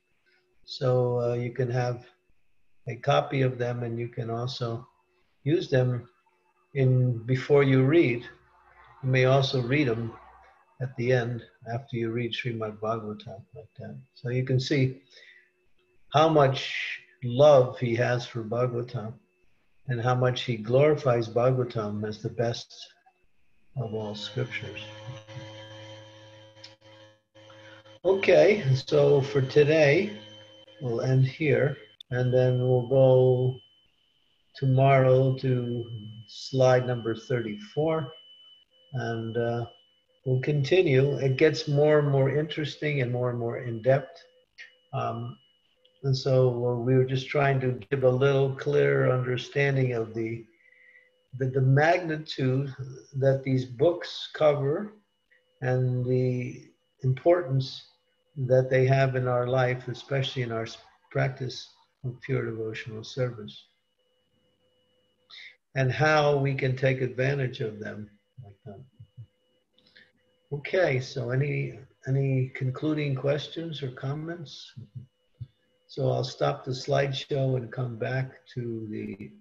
so uh, you can have a copy of them, and you can also use them in before you read. You may also read them at the end after you read Srimad Bhagavatam like that. So you can see how much love he has for Bhagavatam and how much he glorifies Bhagavatam as the best of all scriptures. Okay, so for today, we'll end here and then we'll go tomorrow to slide number 34 and uh, we'll continue. It gets more and more interesting and more and more in depth. Um, and so we were just trying to give a little clearer understanding of the, the, the magnitude that these books cover and the importance that they have in our life, especially in our practice pure devotional service. And how we can take advantage of them like that. Okay, so any any concluding questions or comments? So I'll stop the slideshow and come back to the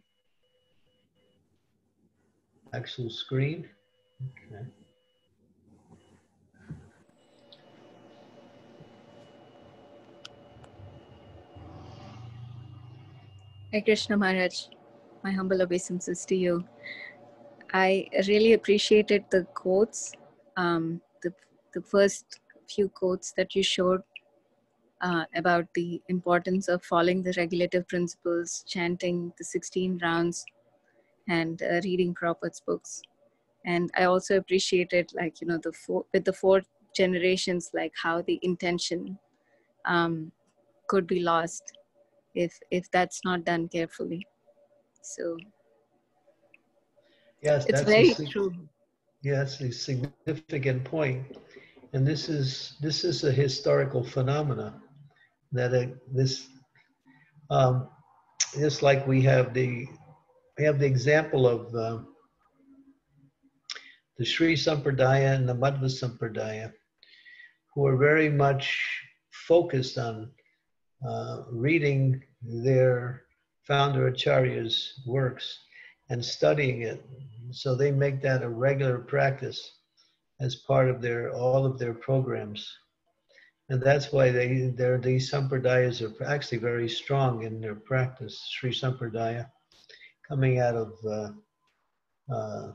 actual screen. Okay. Hey Krishna Maharaj, my humble obeisances to you. I really appreciated the quotes, um, the, the first few quotes that you showed uh, about the importance of following the regulative principles, chanting the 16 rounds, and uh, reading Prabhupada's books. And I also appreciated, like, you know, the four, with the four generations, like how the intention um, could be lost if if that's not done carefully. So yes it's that's very a, true. Yes a significant point. And this is this is a historical phenomena that a, this um, just like we have the we have the example of uh, the Sri Sampradaya and the Madhva Sampradaya, who are very much focused on uh, reading their founder Acharya's works and studying it. So they make that a regular practice as part of their all of their programs. And that's why they they're, these sampradayas are actually very strong in their practice. Sri Sampradaya, coming out of uh, uh,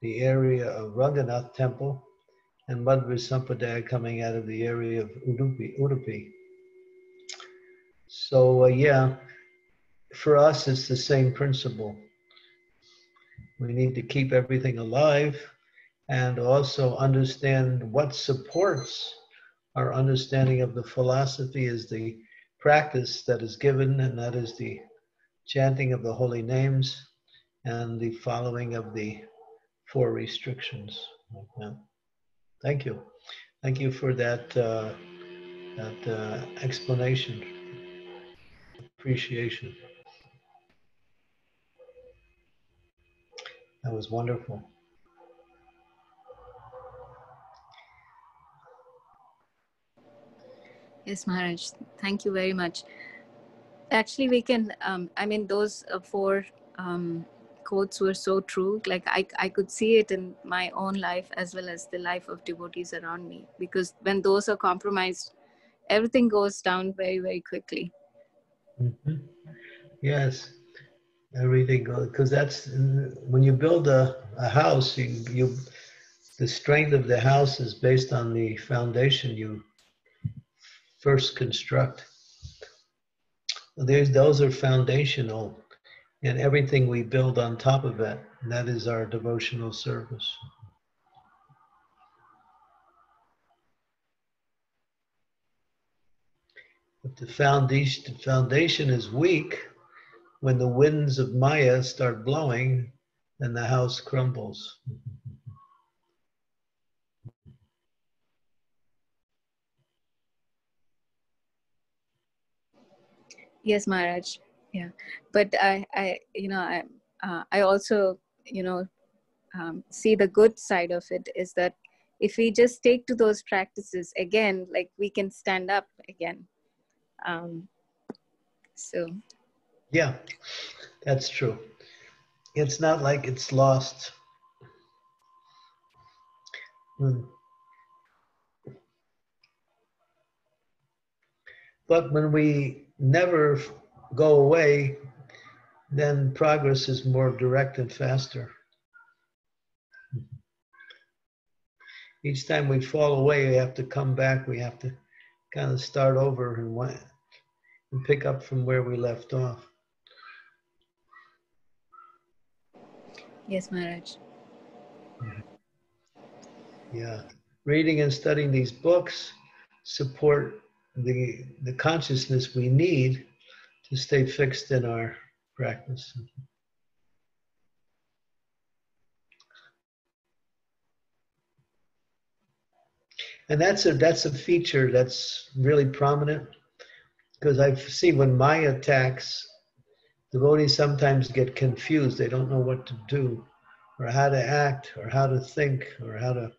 the area of Ranganath Temple, and Madhva Sampradaya coming out of the area of Udupi. Udupi. So uh, yeah, for us, it's the same principle. We need to keep everything alive and also understand what supports our understanding of the philosophy is the practice that is given, and that is the chanting of the holy names and the following of the four restrictions. Thank you. Thank you for that, uh, that uh, explanation. Appreciation. That was wonderful. Yes, Maharaj. Thank you very much. Actually, we can, um, I mean, those uh, four um, quotes were so true. Like, I, I could see it in my own life as well as the life of devotees around me. Because when those are compromised, everything goes down very, very quickly. Mm-hmm. Yes, everything goes, because that's when you build a, a house, you, you the strength of the house is based on the foundation you first construct. There's, those are foundational, and everything we build on top of it, that is our devotional service. If the foundation, foundation is weak, when the winds of Maya start blowing, then the house crumbles. Yes, Maharaj. Yeah, but I, I, you know, I, uh, I also, you know, um, see the good side of it is that if we just take to those practices again, like we can stand up again. Um, so, Yeah, that's true. It's not like it's lost. Hmm. But when we never go away, then progress is more direct and faster. Each time we fall away, we have to come back. We have to kind of start over and, and pick up from where we left off. Yes, Maharaj. Yeah. Reading and studying these books support the, the consciousness we need to stay fixed in our practice. And that's a that's a feature that's really prominent because I see when maya attacks, devotees sometimes get confused. They don't know what to do, or how to act, or how to think, or how to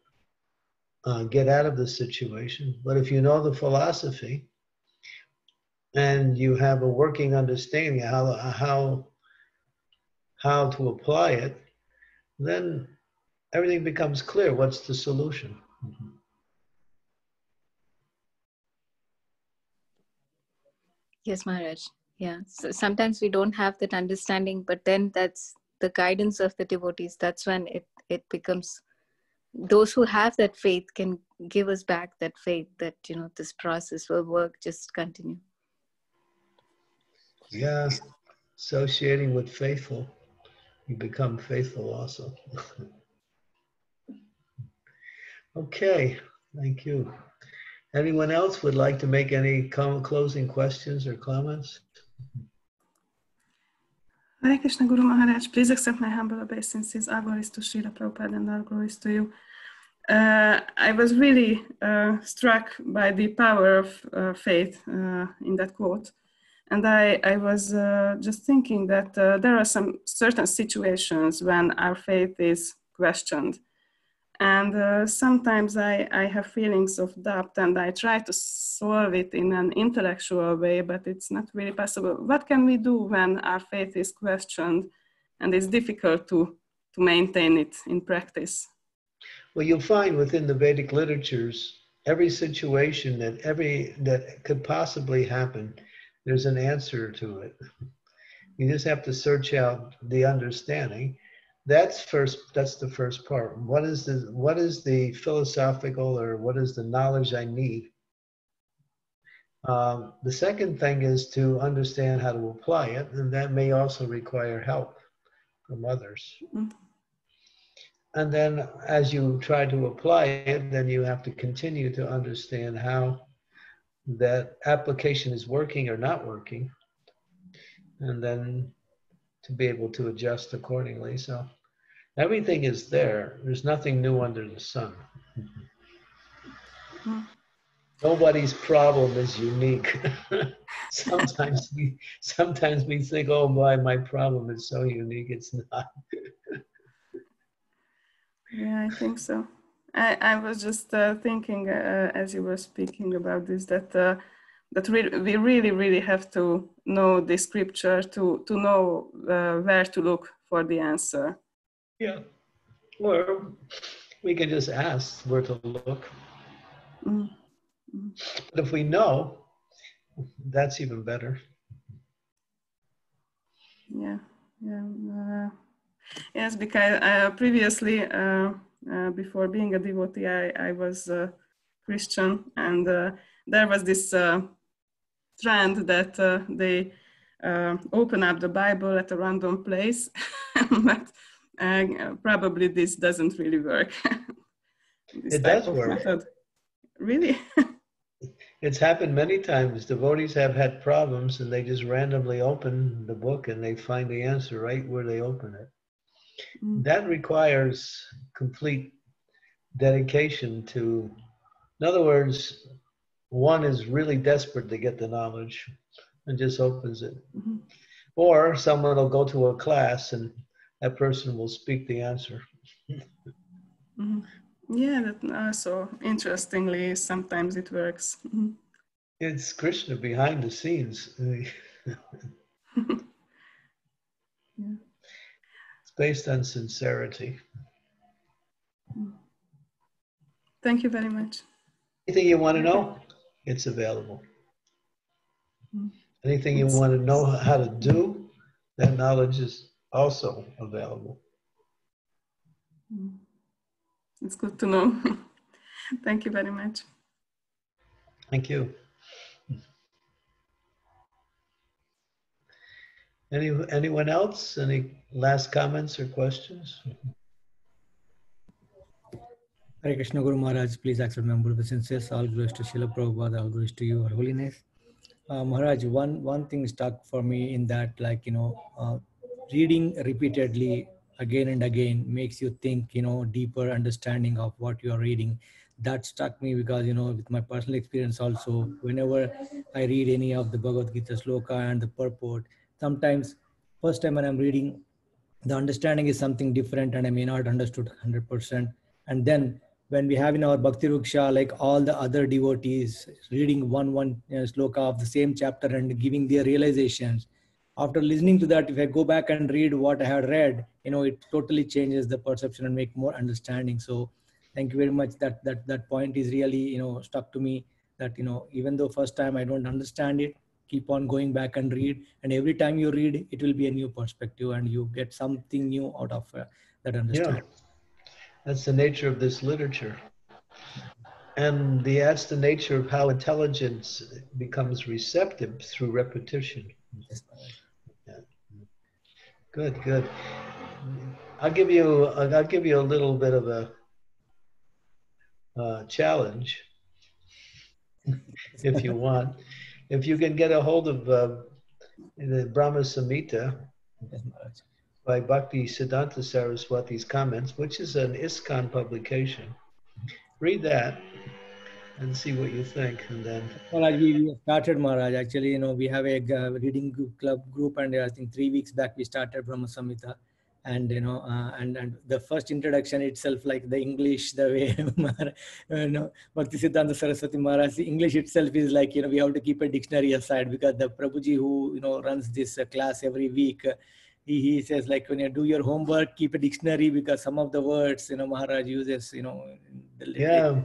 uh, get out of the situation. But if you know the philosophy and you have a working understanding how how how to apply it, then everything becomes clear. What's the solution? Yes, Maharaj. Yeah. So sometimes we don't have that understanding, but then that's the guidance of the devotees. That's when it, it becomes those who have that faith can give us back that faith that you know this process will work just continue Yeah, associating with faithful, you become faithful also. [LAUGHS] okay, thank you. Anyone else would like to make any closing questions or comments? Hare Krishna Guru Maharaj, please accept my humble obeisances. All glories to Srila Prabhupada and all glories to you. Uh, I was really uh, struck by the power of uh, faith uh, in that quote. And I, I was uh, just thinking that uh, there are some certain situations when our faith is questioned. And uh, sometimes I, I have feelings of doubt and I try to solve it in an intellectual way, but it's not really possible. What can we do when our faith is questioned and it's difficult to, to maintain it in practice? Well, you'll find within the Vedic literatures, every situation that every that could possibly happen, there's an answer to it. You just have to search out the understanding. That's first. That's the first part. What is the what is the philosophical or what is the knowledge I need? Um, the second thing is to understand how to apply it, and that may also require help from others. Mm. And then as you try to apply it, then you have to continue to understand how that application is working or not working. And then to be able to adjust accordingly. So everything is there. There's nothing new under the sun. Mm. Nobody's problem is unique. [LAUGHS] sometimes we sometimes we think, oh my, my problem is so unique. It's not. Yeah, I think so. I, I was just uh, thinking uh, as you were speaking about this that uh, that we, we really really have to know the scripture to to know uh, where to look for the answer. Yeah. Or we can just ask where to look. Mm. But if we know, that's even better. Yeah, yeah. Uh, yes, because uh, previously, uh, uh, before being a devotee, I, I was a Christian, and uh, there was this uh, trend that uh, they uh, open up the Bible at a random place, [LAUGHS] but uh, probably this doesn't really work. [LAUGHS] It does work. method. Really? [LAUGHS] It's happened many times. Devotees have had problems and they just randomly open the book and they find the answer right where they open it. Mm. That requires complete dedication to, in other words, one is really desperate to get the knowledge and just opens it. Mhm. Or someone will go to a class and that person will speak the answer. Mhm. Yeah, that also interestingly, sometimes it works. Mhm. It's Krishna behind the scenes. [LAUGHS] [LAUGHS] Yeah. It's based on sincerity. Thank you very much. Anything you want to know, it's available. Mm. Anything you want to know how to do, that knowledge is also available. Mm. It's good to know. [LAUGHS] Thank you very much. Thank you. Any, anyone else? Any last comments or questions? Hare Krishna Guru Maharaj, please accept my humble obeisances. All glories to Srila Prabhupada, all glories to you, Your Holiness. Uh, Maharaj, one, one thing stuck for me in that, like, you know, uh, reading repeatedly again and again makes you think, you know, deeper understanding of what you are reading. That struck me because, you know, with my personal experience also, whenever I read any of the Bhagavad Gita sloka and the purport, sometimes first time when I'm reading, the understanding is something different and I may not understood 100%. And then when we have in our Bhakti Vriksha, like all the other devotees reading one, one you know, sloka of the same chapter and giving their realizations, after listening to that, if I go back and read what I had read, you know, it totally changes the perception and make more understanding. So thank you very much. That, that, that point is really, you know, stuck to me that, you know, even though first time I don't understand it, keep on going back and read. And every time you read, it will be a new perspective and you get something new out of uh, that understanding. Yeah. That's the nature of this literature. And the, that's the nature of how intelligence becomes receptive through repetition. Good, good. I'll give you. I'll give you a little bit of a uh, challenge, if you want. If you can get a hold of uh, the Brahma Samhita by Bhakti Siddhanta Saraswati's comments, which is an ISKCON publication, read that and see what you think, and then. Maharaj, we, started Maharaj. Actually, you know, we have a uh, reading group, club group, and I think three weeks back we started Brahma Samhita, and you know, uh, and and the first introduction itself, like the English, the way, [LAUGHS] you know, Bhakti Siddhanta Saraswati Maharaj, the English itself is like you know we have to keep a dictionary aside because the Prabhuji who you know runs this uh, class every week. He, he says like when you do your homework, keep a dictionary because some of the words you know Maharaj uses, you know, yeah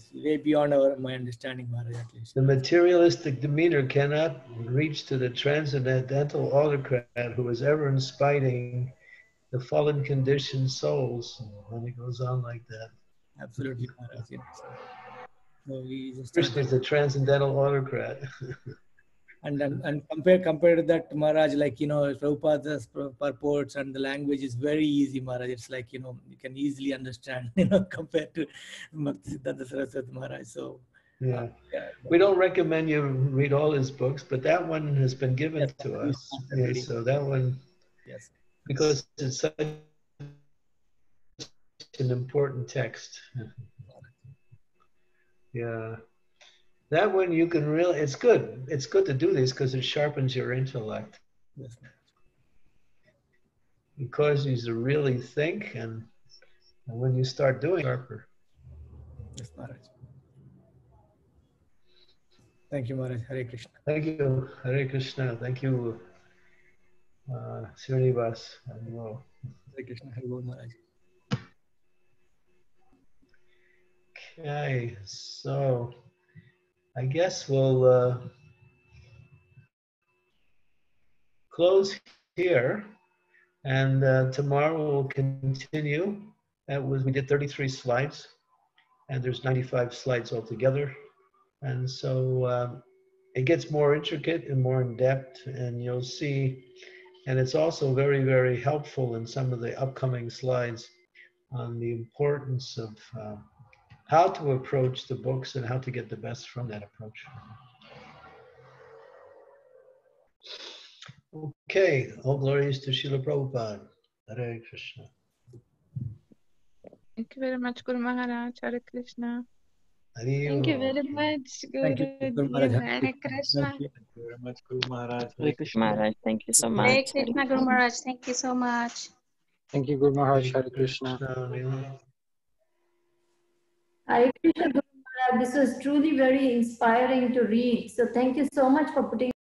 it's way beyond our my understanding, Maharaj, at least. The materialistic demeanor cannot reach to the transcendental autocrat who is ever inspiring the fallen conditioned souls. And it goes on like that. Absolutely, Maharaj. Yes. So we just Krishna is the transcendental autocrat. [LAUGHS] and and, and compare compare to that maharaj like you know Prabhupada's purports and the language is very easy maharaj. It's like you know you can easily understand [LAUGHS] you know compared to Siddhanta Saraswati maharaj. So yeah. Uh, yeah. we don't recommend you read all his books but that one has been given yes, to us. yeah, so that one yes. because it's such an important text. Yeah that one you can really it's good. It's good to do this because it sharpens your intellect. Yes. it causes you to really think and, and when you start doing sharper. Yes Maharaj. thank you Maharaj. Hare Krishna. Thank you. Hare Krishna. Thank you uh, Srinivas Hare Krishna. Hare Maharaj. Okay so I guess we'll uh, close here. And uh, tomorrow we'll continue. That was we did 33 slides, and there's 95 slides altogether. And so uh, it gets more intricate and more in depth, and you'll see. And it's also very, very helpful in some of the upcoming slides on the importance of uh, how to approach the books and how to get the best from that approach. Okay, all glories to Srila Prabhupada. Hare Krishna. Thank you very much, Guru Maharaj. Hare Krishna. Thank you very much, Guru. Thank you, Guru Maharaj. Hare Krishna. Thank you very much, Guru Maharaj. Hare Krishna Maharaj. Thank you so much. Hare Krishna, Guru Maharaj. Thank you so much. Thank you, Guru Maharaj. Hare Krishna. Guru Maharaj. This was truly very inspiring to read. So thank you so much for putting